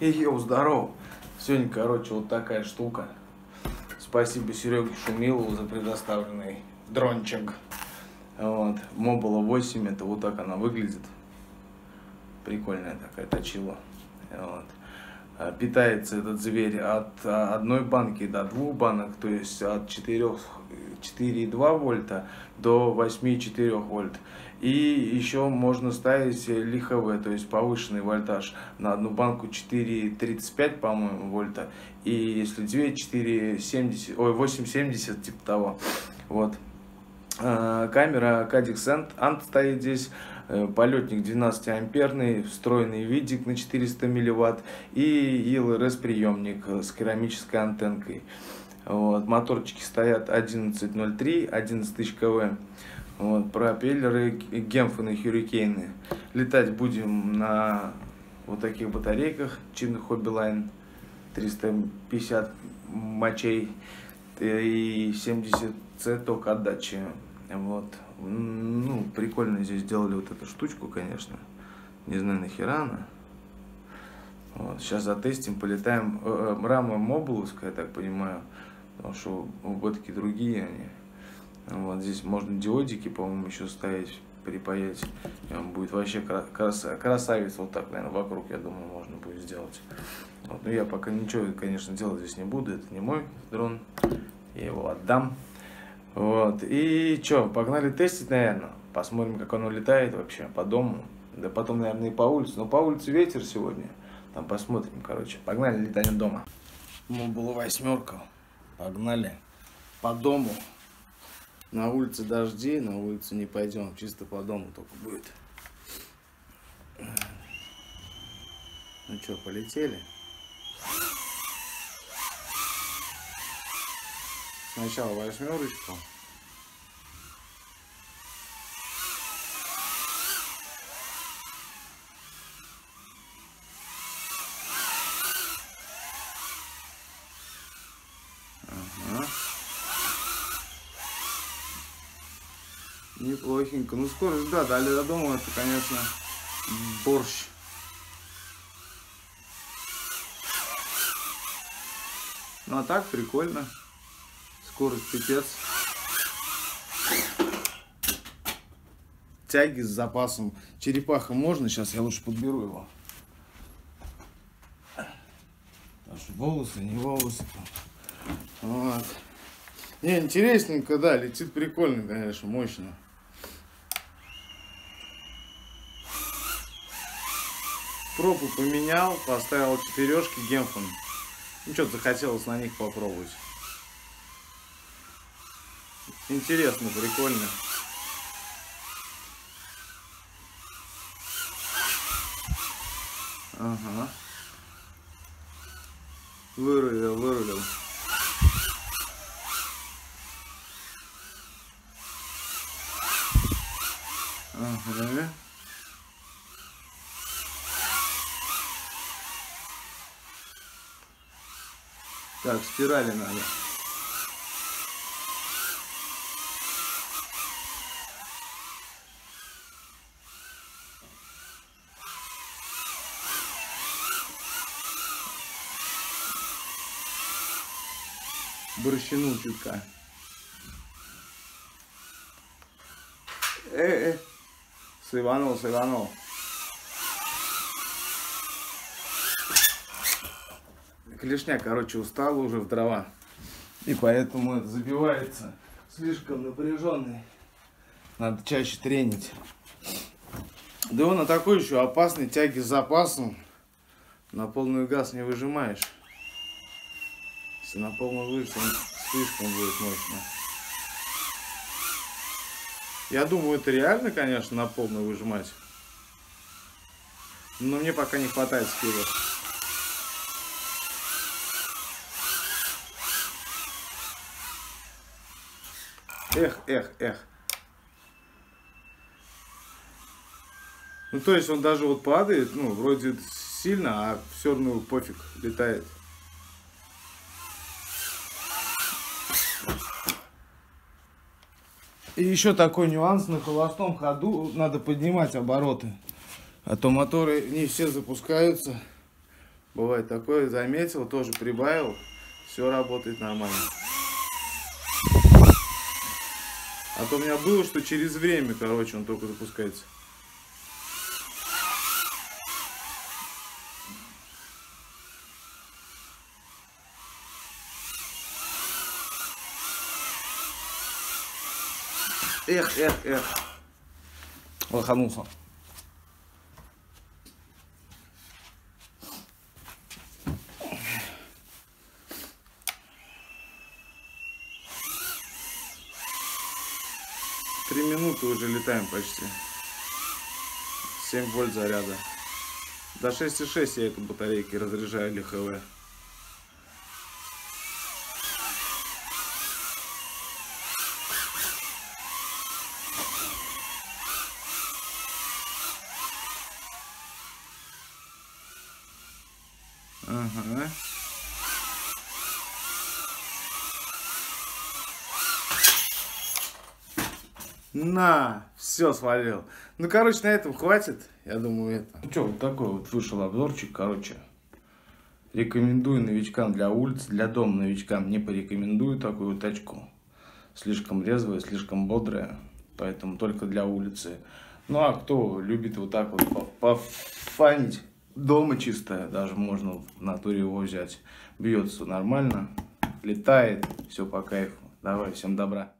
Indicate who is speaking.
Speaker 1: И йоу, здорово. Сегодня, короче, вот такая штука. Спасибо Сереге Шумилову за предоставленный дрончик. Вот. Мобила 8, это вот так она выглядит. Прикольная такая точила. Вот. А, питается этот зверь от а, одной банки до двух банок, то есть от 4,2 вольта до 8,4 вольт. И еще можно ставить лиховые, то есть повышенный вольтаж на одну банку 4,35, по-моему, вольта. И если две, 4,70, ой, 8,70, типа того. Вот. А, камера Cadix Ant стоит здесь. Э, полетник 12 амперный, встроенный видик на 400 милливатт и ИЛРС приемник с керамической антенкой. Вот, моторчики стоят 11.03, 11 тысяч КВ. Вот, пропеллеры Гемфены, Хюрикейны. Летать будем на вот таких батарейках Hobby Line 350 мочей и 70C ток отдачи. Вот. Ну, прикольно здесь сделали вот эту штучку, конечно. Не знаю, нахера она. Вот. Сейчас затестим, полетаем. Э, э, рама мобуловская, я так понимаю. Потому что вот такие другие они. Вот здесь можно диодики, по-моему, еще ставить, припаять. И он будет вообще крас красавец. Вот так, наверное, вокруг, я думаю, можно будет сделать. Вот. Но я пока ничего, конечно, делать здесь не буду. Это не мой дрон. Я его отдам. Вот. И что, погнали тестить, наверное. Посмотрим, как оно летает вообще по дому. Да потом, наверное, и по улице. Но по улице ветер сегодня. Там посмотрим, короче. Погнали, летаем дома. Ну, была восьмерка. Погнали. По дому. На улице дожди, на улице не пойдем. Чисто по дому только будет. Ну что, полетели? Сначала восьмерочку. Ага. Неплохенько. Ну, скорость, да, дали до дома, это, конечно, борщ. Ну, а так прикольно. Скорость пипец. Тяги с запасом. Черепаха можно? Сейчас я лучше подберу его. Аж волосы, не волосы. Вот. Не, интересненько, да, летит прикольно, конечно, мощно. Пропу поменял, поставил четырешки гемфон. Ну, что-то захотелось на них попробовать. Интересно, прикольно. Ага. Вырулил, вырулил. Ага. Так, спирали надо. Борщину чутка. Э, э, сыванул, сыванул. Клешня, короче, устала уже в дрова. И поэтому это забивается слишком напряженный. Надо чаще тренить. Да он на такой еще опасной тяге с запасом. На полный газ не выжимаешь. На полную он слишком будет мощно. Я думаю, это реально, конечно, на полную выжимать. Но мне пока не хватает скилла. Эх, эх, эх. Ну, то есть он даже вот падает, ну, вроде сильно, а все равно пофиг, летает. И еще такой нюанс, на холостом ходу надо поднимать обороты. А то моторы не все запускаются. Бывает такое, заметил, тоже прибавил, все работает нормально. А то у меня было, что через время, короче, он только запускается. Эх, эх, эх. Лоханулся. Три минуты уже летаем почти. 7 вольт заряда. До 6,6 я эту батарейки разряжаю ЛХВ. Ага. На, все свалил. Ну, короче, на этом хватит. Я думаю, это. Ну что, вот такой вот вышел обзорчик, короче. Рекомендую новичкам для улиц, для дома новичкам не порекомендую такую тачку. Слишком резвая, слишком бодрая, поэтому только для улицы. Ну а кто любит вот так вот пофанить, дома чисто, даже можно в натуре его взять. Бьется нормально, летает, все по кайфу. Давай, всем добра.